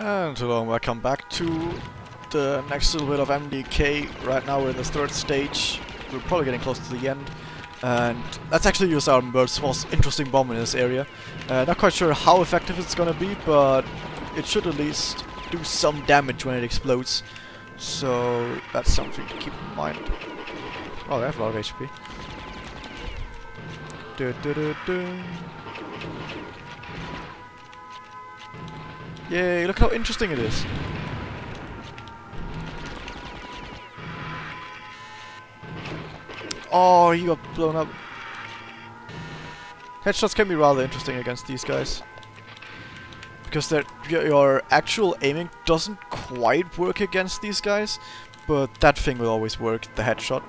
And hello welcome back to the next little bit of MDK. Right now we're in the third stage. We're probably getting close to the end. And let's actually use our most, most interesting bomb in this area. Uh, not quite sure how effective it's gonna be, but it should at least do some damage when it explodes. So that's something to keep in mind. Oh, they have a lot of HP. Du, du, du. Yay, look how interesting it is. Oh, he got blown up. Headshots can be rather interesting against these guys. Because your actual aiming doesn't quite work against these guys, but that thing will always work, the headshot.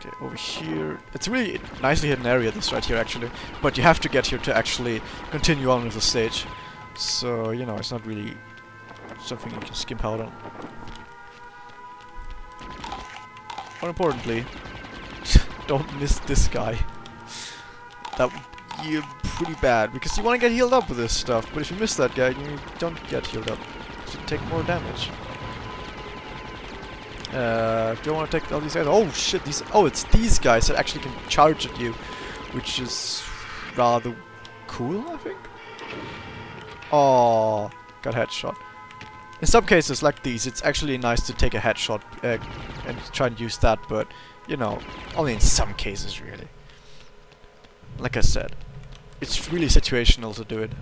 Okay, over here. It's really nicely hidden area, this right here, actually. But you have to get here to actually continue on with the stage. So, you know, it's not really something you can skimp out on. More importantly, don't miss this guy. That be pretty bad, because you want to get healed up with this stuff, but if you miss that guy, you don't get healed up. You take more damage. Uh, do you want to take all these guys? Oh shit, these- oh it's these guys that actually can charge at you, which is rather cool, I think? Oh, got headshot. In some cases like these, it's actually nice to take a headshot uh, and try and use that, but, you know, only in some cases really. Like I said, it's really situational to do it.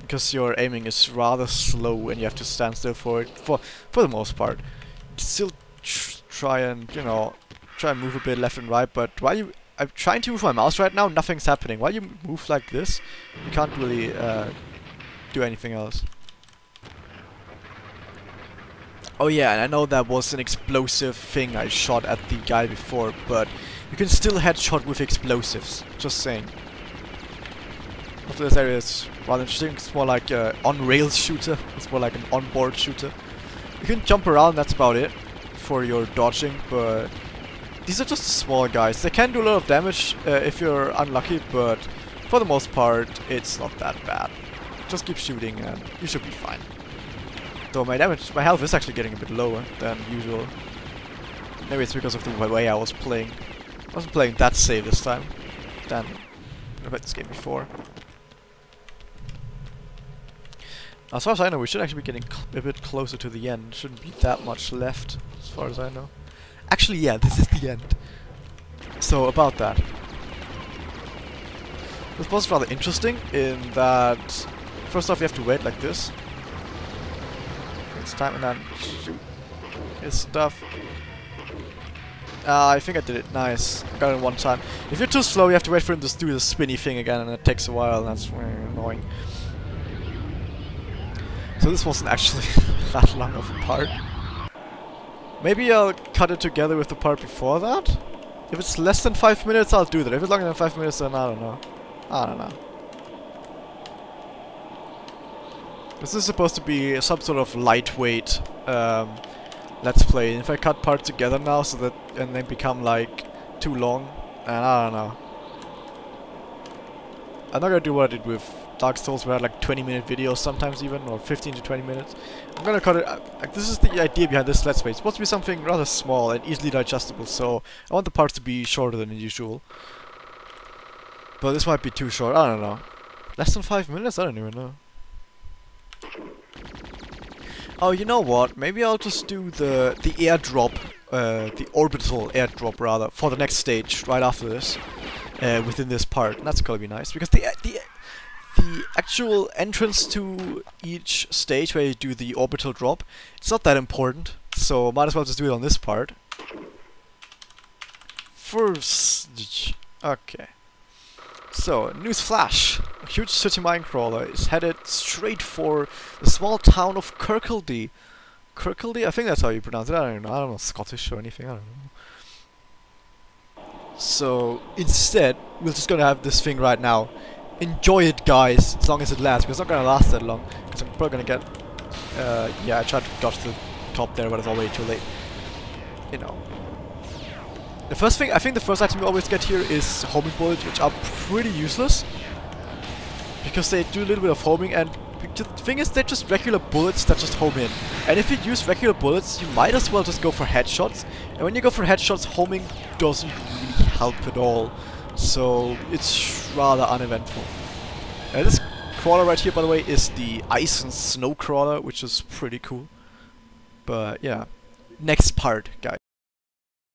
Because your aiming is rather slow and you have to stand still for it, for, for the most part still tr try and, you know, try and move a bit left and right, but while you... I'm trying to move my mouse right now, nothing's happening. While you move like this, you can't really uh, do anything else. Oh yeah, and I know that was an explosive thing I shot at the guy before, but you can still headshot with explosives. Just saying. Also, this area is rather interesting. It's more like an on-rails shooter. It's more like an on-board shooter. You can jump around, that's about it for your dodging, but these are just small guys. They can do a lot of damage uh, if you're unlucky, but for the most part, it's not that bad. Just keep shooting and you should be fine. Though my damage, my health is actually getting a bit lower than usual. Maybe it's because of the way I was playing. I wasn't playing that safe this time than I've played this game before. As far as I know, we should actually be getting a bit closer to the end. Shouldn't be that much left, as far as I know. Actually, yeah, this is the end. So, about that. This boss is rather interesting in that, first off, you have to wait like this. It's time and then shoot his stuff. Ah, I think I did it. Nice. Got it one time. If you're too slow, you have to wait for him to do the spinny thing again, and it takes a while, and that's really annoying. So this wasn't actually that long of a part. Maybe I'll cut it together with the part before that? If it's less than 5 minutes, I'll do that. If it's longer than 5 minutes, then I don't know. I don't know. This is supposed to be some sort of lightweight um, let's play. If I cut parts together now so that and they become like too long, and I don't know. I'm not gonna do what I did with Dark Souls where I had like 20 minute videos sometimes even, or 15 to 20 minutes. I'm gonna cut it, uh, like this is the idea behind this Let's Play. It's supposed to be something rather small and easily digestible, so I want the parts to be shorter than usual. But this might be too short, I don't know. Less than 5 minutes? I don't even know. Oh, you know what? Maybe I'll just do the the airdrop, uh, the orbital airdrop rather, for the next stage, right after this, uh, within this part. And that's gonna be nice, because the the the actual entrance to each stage where you do the orbital drop, it's not that important, so might as well just do it on this part. First, okay. So, news flash. A huge city minecrawler is headed straight for the small town of Kirkcaldy. Kirkcaldy? I think that's how you pronounce it. I don't know. I don't know Scottish or anything. I don't know. So, instead, we're just gonna have this thing right now. Enjoy it guys as long as it lasts because it's not gonna last that long. Because I'm probably gonna get uh, yeah I tried to dodge the top there but it's already too late. You know. The first thing I think the first item you always get here is homing bullets which are pretty useless. Because they do a little bit of homing, and the thing is, they're just regular bullets that just home in. And if you use regular bullets, you might as well just go for headshots. And when you go for headshots, homing doesn't really help at all. So it's rather uneventful. Uh, this crawler right here, by the way, is the ice and snow crawler, which is pretty cool. But yeah, next part, guys.